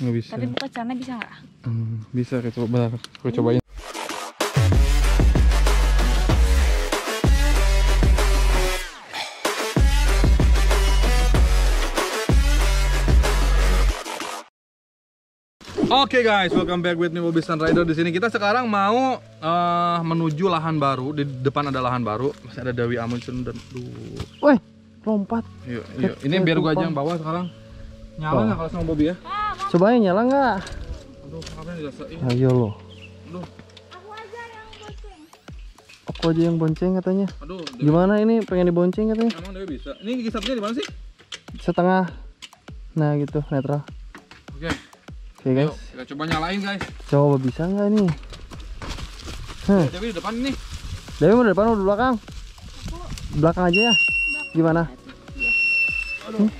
Nggak bisa. Tapi buka celana bisa nggak? Hmm, bisa kayak coba bentar. Aku cobain. Oke guys, welcome back with me Bobby Sun Rider. Di sini kita sekarang mau eh, menuju lahan baru. Di depan ada lahan baru. Masih ada Dewi Amundsen dan duh. Woi, lompat. Yuk, yuk. Ini biar gua aja yang bawa sekarang. Nyala Oh. nggak kalau sama Bobby ya? Cobain nyala nggak? Ayo lo. Aku aja yang bonceng katanya. aduh. Gimana ini pengen dibonceng katanya? Emang Dewi bisa? Ini gigi satunya di mana sih? Setengah. Nah gitu netral. Oke, Oke ayo guys. kita coba nyalain guys. Coba bisa nggak nih? Hah. Dewi di depan nih. Dewi mau di depan mau di belakang? Belakang aja ya. Gimana? Hmm?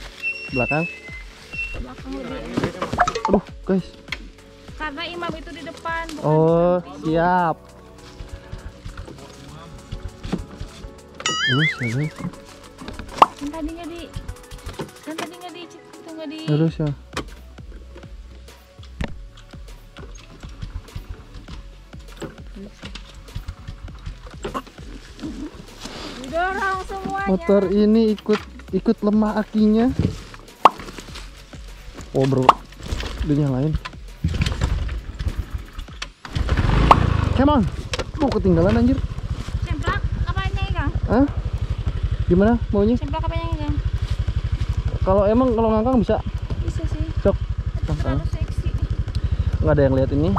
Belakang. Belakang lebih. Guys. Karena imam itu di depan. Bukan Oh siap. Lurus ya guys. Kan tadi nggak di. Kan tadi nggak di. Itu nggak di. Lurus ya. Didorong semuanya. Motor ini ikut ikut lemah akinya. Oh bro, udah nyalain. Come on, tuh ketinggalan anjir. Semplak apanya ya Kang? Hah? Gimana maunya? Semplak apanya ya Kang? Kalau emang kalau ngangkang bisa, Bisa sih. cok. Terlalu seksi. Nggak ada yang lihat ini.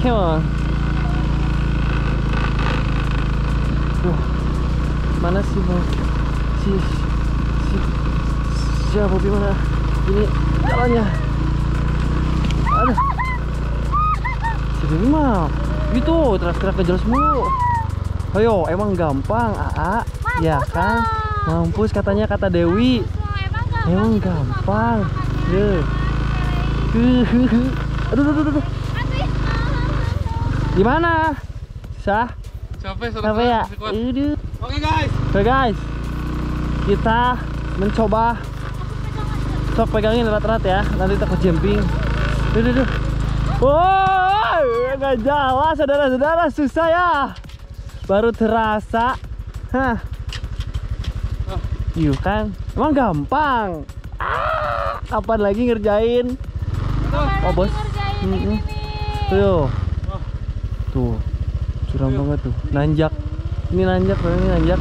Come on. Wah, mana sih bang? Si si siapa Bobby mana? Ini jalannya. Ada. Bobby mah itu teriak-teriak gak jelas mulu. Ayo, emang gampang, Aa. Ya kan? Mampus katanya kata Dewi. Emang gampang. Deh. Aduh, aduh, aduh, aduh. Gimana? Sah? Capek Capek ya? Aduh. Oke guys. Oke guys, kita mencoba sok pegangin erat-erat ya, nanti takut jumping. Duh, duh, duh. Wow, nggak jalan saudara-saudara, susah ya. Baru terasa. Hah. Yuk kan, emang gampang. Ah, kapan lagi ngerjain? Oh bos, ngerjain ini nih. tuh, tuh, curam banget tuh, nanjak. Ini nanjak, ini nanjak.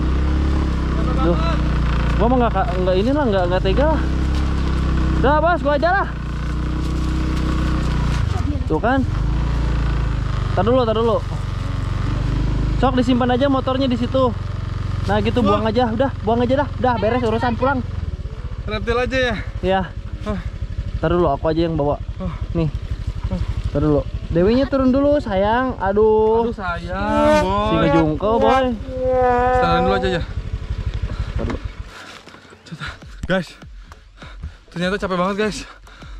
Tuh. Gua mau nggak nggak ini lah nggak nggak tega lah. Udah bos, gua aja lah. Tuh kan. Tar dulu, tar dulu. Sok disimpan aja motornya di situ. Nah gitu buang aja, udah buang aja dah, udah beres urusan pulang. Reptil aja ya. Ya. Oh. Tar dulu, aku aja yang bawa. Oh. Nih. Tar dulu. Dewinya turun dulu, sayang. Aduh. Aduh sayang, boy. ngejungkel, boy. Standarin dulu aja ya. Tar dulu. Guys. Ternyata capek banget, guys.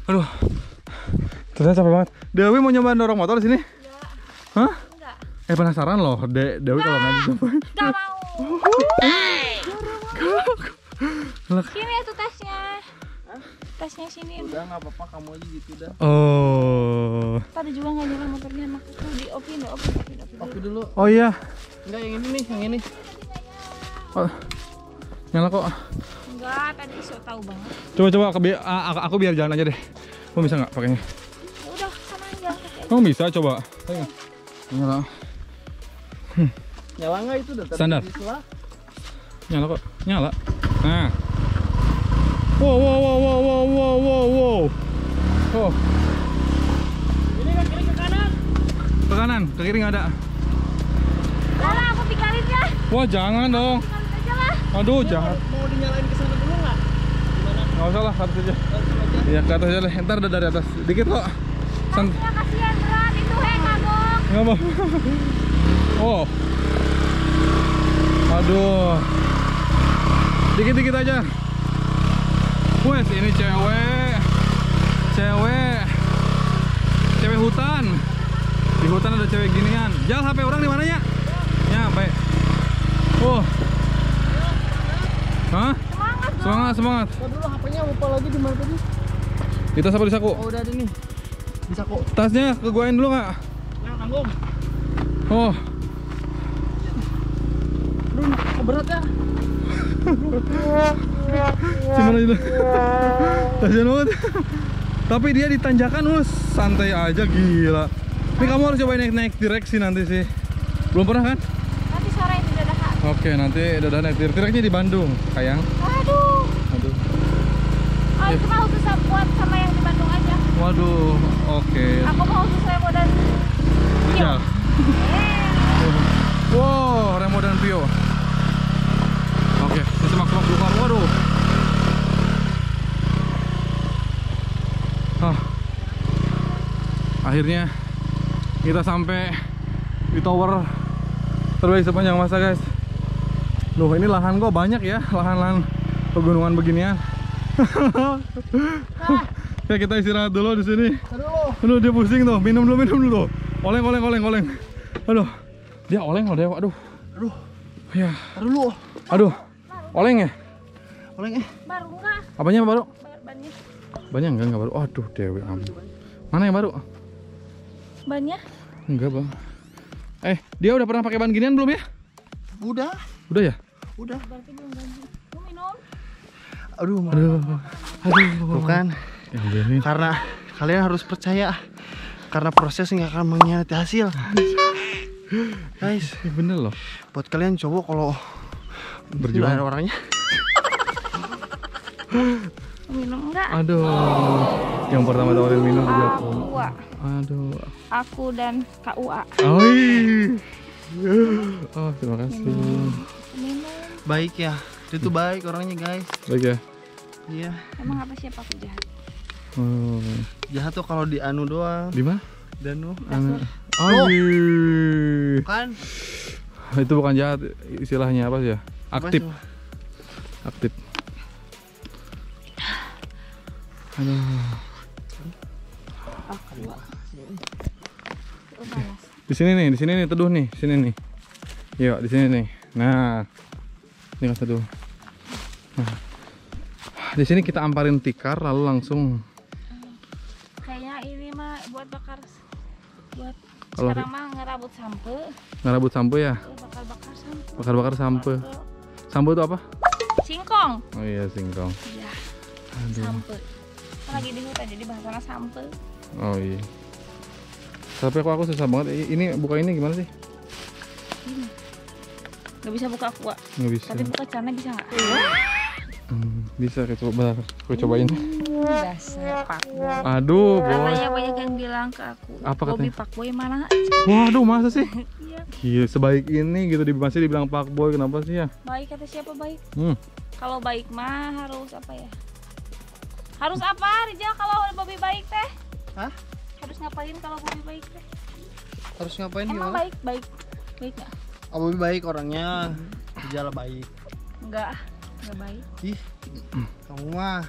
Aduh. Ternyata capek banget. Dewi mau nyoba dorong motor di sini? Hah? Enggak. Eh penasaran loh, De Dewi kalau nggak dicoba. Enggak mau. Sini tuh tasnya. Tasnya sini. Udah nggak apa-apa, kamu aja gitu dah. Oh. Tadi juga nggak jalan motornya anak itu di opin, di opin, opin, opin. Oke dulu. Oh iya. Enggak yang ini nih, yang ini. Oh. Nyala kok. Enggak, tadi so tahu banget. Coba coba aku, bi- aku, aku biar jalan aja deh. Kamu bisa nggak pakainya? Ya udah, sama aja. Kamu bisa coba. Ayo. Nyala. Nyala nggak itu? Udah tadi Standar. Nyala kok. Nyala. Nah. Wow wow wow wow wow wow wow wow. Oh. Ini kan kiri ke kanan. Ke kanan, ke kiri nggak ada. Lala, aku tinggalin ya. Wah jangan dong. Tinggalin aja lah. Aduh jahat. Mau dinyalain ke sana dulu nggak? Gimana? Nggak usah lah, atas aja. Iya ke atas aja deh. Ntar udah dari atas. Dikit kok. Sant. Ya kasihan berat itu he kagok. Nggak mau. Oh. Aduh. Dikit-dikit aja. Wes ini cewek. Cewek. Cewek hutan. Di hutan ada cewek ginian. Jal HP orang di mananya? Nyampe. Oh. Hah? Semangat. Semangat. Tadi dulu HP-nya lupa lagi di mana tadi? Di tas apa di saku? Oh udah ada nih. Bisa kok. Tasnya ke guain dulu nggak? Yang tanggung. Oh, kok berat ya? gimana itu? Kasian banget. Tapi dia di tanjakan lu santai aja gila. Ini kamu harus cobain naik naik direksi nanti sih. Belum pernah kan? Nanti sore itu udah dah. Oke, nanti udah naik direct. Direknya di Bandung, sayang. Aduh. Aduh. Oh, itu mau khusus buat sama yang di Bandung aja. Waduh, oke. Aku mau khusus Remo dan Ya. Eh, Wow, Remo dan Pio. Oke, kita semak-semak dulu keluar. Waduh. Ah. Akhirnya kita sampai di tower terbaik sepanjang masa, guys. Loh, ini lahan kok banyak ya, lahan-lahan pegunungan beginian. ya kita istirahat dulu di sini. Aduh. Dia pusing tuh, minum dulu, minum dulu. Oleng, oleng, oleng, oleng. Aduh, dia oleng loh dewa. Aduh, Aduh. ya. Aduh lu. Aduh, oleng ya? Oleng eh. baru enggak Apanya baru? bayar bannya. Banyak enggak enggak baru? Aduh, dewi am. Mana yang baru? Bannya? Enggak bang. Eh, dia udah pernah pakai ban ginian belum ya? Udah. Udah ya? Udah. Berarti belum ganti. Mau minum? Aduh. Aduh, aduh. Bukan. Ya. Karena kalian harus percaya. Karena proses nggak akan mengkhianati hasil. Guys, Eh, bener loh. buat kalian coba kalau Berjuang. ada orangnya. Minum enggak? Aduh. Yang pertama tawarin minum juga aku. Aqua. Aduh. Aku dan KUA. Oi. Oh, terima kasih. Minum. Baik ya. Dia tuh baik orangnya guys. Baik ya. Iya. Emang apa siapa aku jahat? Oh. Jahat tuh kalau di anu doang. Di mana? Danu. Anu. Oh. Kan? Itu bukan jahat, istilahnya apa sih ya? Aktif, aktif. Aduh. Oh. Di sini nih, di sini nih teduh nih, sini nih. Yuk, di sini nih. Nah. Ini kan teduh. Nah. Di sini kita amparin tikar lalu langsung Kayaknya ini mah buat bakar buat Kalau- sekarang mah ngerabut sampe, ngerabut sampo ya. bakar-bakar sampe. Bakar-bakar sampo. Sampo itu apa? Singkong. Oh iya, singkong. Iya, sampe. Lagi di hutan jadi bahasanya sampe. Oh iya. Tapi aku aku susah banget. Ini buka ini gimana sih? Gak bisa buka aqua. Nggak bisa. Tapi buka celana bisa nggak? Hmm, bisa aku coba aku cobain. Dasar pak Aduh, boy. Katanya banyak yang bilang ke aku. Apa Bobby katanya? pak boy mana? Waduh, masa sih? Iya. Gila, sebaik ini gitu di masih dibilang Pak Boy kenapa sih ya? Baik kata siapa baik? Hmm. Kalau baik mah harus apa ya? Harus apa Rijal kalau Bobby baik teh? Hah? Harus ngapain kalau Bobby baik teh? Harus ngapain Emang gimana? baik baik baik nggak? Oh, Bobby baik orangnya. Gejala baik. Enggak, enggak baik. Ih, kamu mah.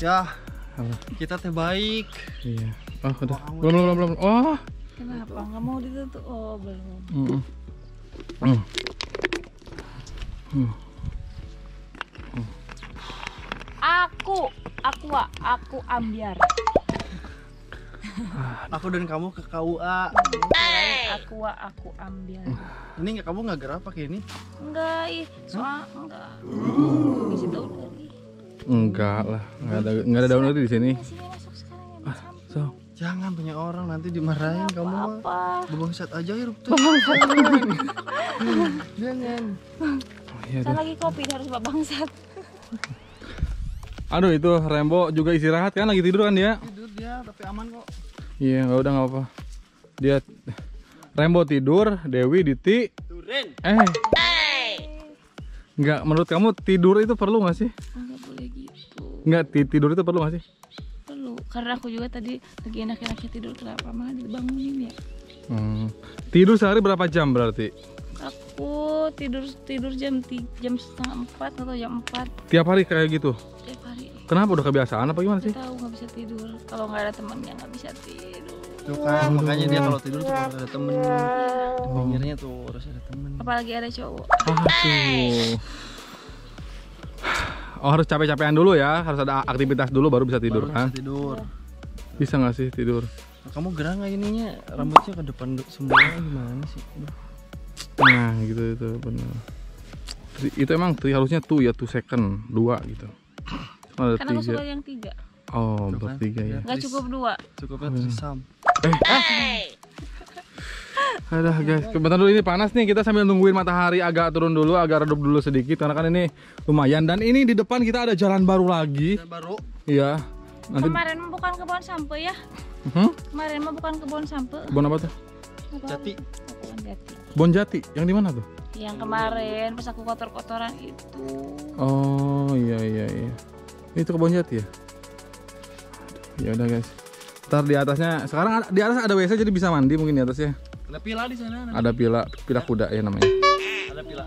Ya, Alah, kita teh baik. iya. Oh, udah. Belum, belum, belum, belum. Oh. Kenapa? Nggak mau ditutup? Oh belum. Mm. Mm. Mm. Aku, aqua, aku ambiar. Aku dan kamu ke KUA. Aqua, aku ambiar. Ini nggak kamu nggak gerak pakai ini? Enggak, ih, soal enggak. Bisa tahu dari. Enggak lah, enggak ada enggak ada daun di sini. Sini masuk sekarang ya. So, Jangan punya orang nanti dimarahin kamu mah. Apa? Babangsat aja ya tuh. Jangan. Jangan. oh, iya Saya dah. lagi kopi harus babangsat. Aduh, itu Rembo juga istirahat kan lagi tidur kan dia? Tidur dia tapi aman kok. Iya, enggak udah enggak apa. Dia Rembo tidur, Dewi Diti. Turin. Eh. Enggak, menurut kamu tidur itu perlu nggak sih? Enggak boleh gitu. Enggak, ti- tidur itu perlu nggak sih? Perlu. Karena aku juga tadi lagi enak-enaknya tidur kenapa malah dibangunin ya. Hmm. Tidur sehari berapa jam berarti? Aku tidur tidur jam jam setengah empat atau jam empat Tiap hari kayak gitu? tiap hari. Kenapa udah kebiasaan apa gimana sih? Tahu nggak bisa tidur. Kalau nggak ada temannya nggak bisa tidur. Tuh kan, makanya dia kalau tidur tuh harus ada temen. Pinggirnya tuh harus ada temen. Apalagi ada cowok. Aduh. Oh harus capek-capekan dulu ya, harus ada aktivitas dulu baru bisa tidur Baru kan? bisa tidur. Bisa nggak sih tidur? Kamu gerah nggak ininya? Rambutnya ke depan semuanya gimana sih? Aduh. Nah gitu itu benar. Itu emang tri harusnya tuh ya tuh second dua gitu. Cuma Ada Kan aku suka tiga. yang tiga. Oh Tuh kan, bertiga ya. iya. Nggak cukup dua. Cukupnya trisam. Ada guys, kebetulan dulu ini panas nih. Kita sambil nungguin matahari agak turun dulu, agak redup dulu sedikit karena kan ini lumayan. Dan ini di depan kita ada jalan baru lagi. Dan baru Iya. Nanti Kemarin mah bukan kebun sampe ya. Hmm? Kemarin mah bukan kebun sampe. Kebun apa tuh? Jati. Kebun jati. Bon Jati. Yang di mana tuh? Yang kemarin pas aku kotor-kotoran itu. Oh iya iya iya. Itu kebun jati ya? Ya udah guys. Ntar di atasnya sekarang ada- di atas ada WC jadi bisa mandi mungkin di atasnya. Ada pila di sana. Ada pila pila kuda ya namanya. Ada pila.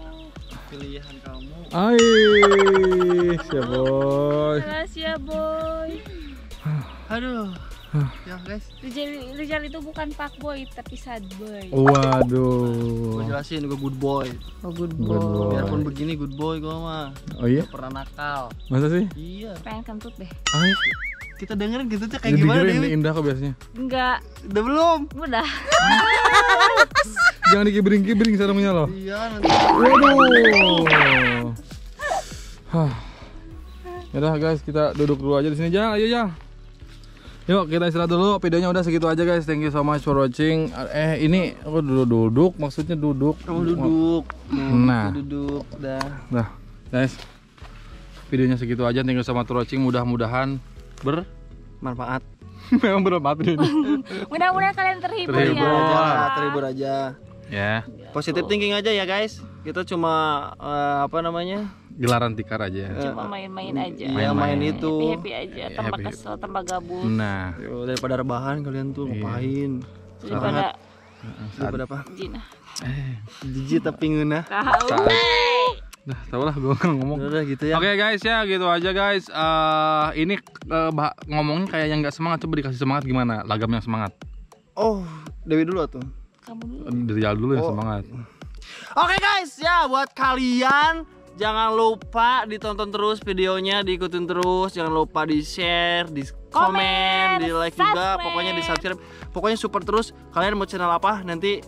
Pilihan kamu. Ais, ya boy. Rahasia boy. Aduh. ya guys, Rijal, Rijal itu bukan pak boy tapi sad boy. gue Waduh. jelasin gue good boy. Oh good Good boy. Biarpun begini good boy gue mah. Oh iya? Gak pernah nakal. Masa sih? Iya. Pengen kentut deh. Ais. Kita dengerin gitu tuh kayak gimana Didengerin, Dewi? indah kok biasanya. Enggak, Udah belum? udah. Jangan dikibring-kibring sarungnya loh. Iya nanti. Waduh. Hah. Yaudah guys, kita duduk dulu aja di sini aja. Ayo ya. Yuk kita istirahat dulu. Videonya udah segitu aja guys. Thank you so much for watching. Eh ini aku duduk duduk. Maksudnya duduk. Kamu duduk. Nah. Duduk. Dah. Nah, guys. Videonya segitu aja. Thank you so much for watching. Mudah-mudahan ber Manfaat. memang bermanfaat videonya. Mudah-mudahan kalian terhibur, Terhibur. ya. Aja, terhibur aja. ya, Positive thinking aja ya guys. Kita cuma eh, apa namanya? gelaran tikar aja. Cuma main-main aja. Iya main itu. Happy-happy aja, tambah happy. kesel, tambah gabut. Nah, Yo, daripada rebahan kalian tuh Iya. ngapain? Daripada Daripada apa? Jina. Jijik tapi ngeunah. Tahu. Nah, tau lah gue ngomong. Udah gitu ya. Oke guys ya gitu aja guys. Eh ini eh, bah- ngomongnya kayak yang nggak semangat coba dikasih semangat gimana? Lagam yang semangat. Oh, Dewi dulu tuh. Kamu dulu. Dari jalan dulu yang Oh. semangat. Oke guys, ya buat kalian jangan lupa ditonton terus videonya, diikutin terus, jangan lupa di share, di komen, Komen, di like juga, pokoknya di subscribe, pokoknya support terus. Kalian mau channel apa? Nanti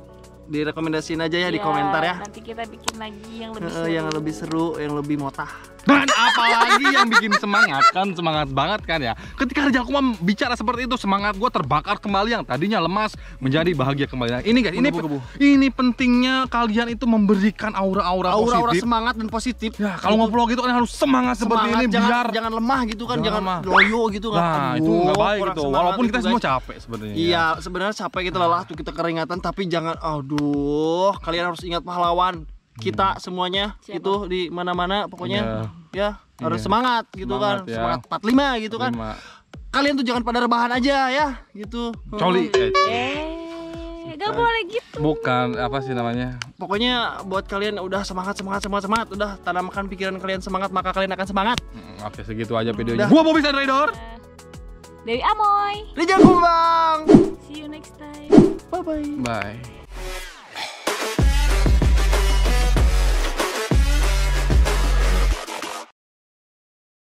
direkomendasiin aja ya di Iya, komentar ya. Nanti kita bikin lagi yang lebih seru. yang lebih seru, yang lebih motah. Dan apalagi yang bikin semangat kan semangat banget kan ya. Ketika Rizal Kumam bicara seperti itu semangat gue terbakar kembali yang tadinya lemas menjadi bahagia kembali. Nah, ini guys, ini Gebu-gebu. ini pentingnya kalian itu memberikan aura-aura Aura-aura semangat dan positif. Ya, kalau ngevlog itu kan harus semangat, seperti Semangat, ini jangan, biar jangan lemah gitu kan, Jangan jangan, loyo gitu kan. Nah, Aduh, itu nggak baik gitu. Walaupun kita gitu, semua guys. capek sebenarnya. Iya, sebenarnya capek kita lelah tuh kita keringatan tapi jangan aduh, kalian harus ingat pahlawan kita semuanya Siapa? itu di mana-mana pokoknya ya harus Iya. semangat gitu Semangat, kan. ya. Semangat 45 gitu kan. Lima. Kalian tuh jangan pada rebahan aja ya, gitu. Coli. Eh, Eh, gak boleh gitu. bukan apa sih namanya? Pokoknya buat kalian udah semangat semangat semangat semangat, udah tanamkan pikiran kalian semangat maka kalian akan semangat. Hmm, Oke, segitu aja videonya. Udah. Gua Bobby Sandridor. Dewi Amoy. Rijal Kumbang. See you next time. Bye bye. Bye.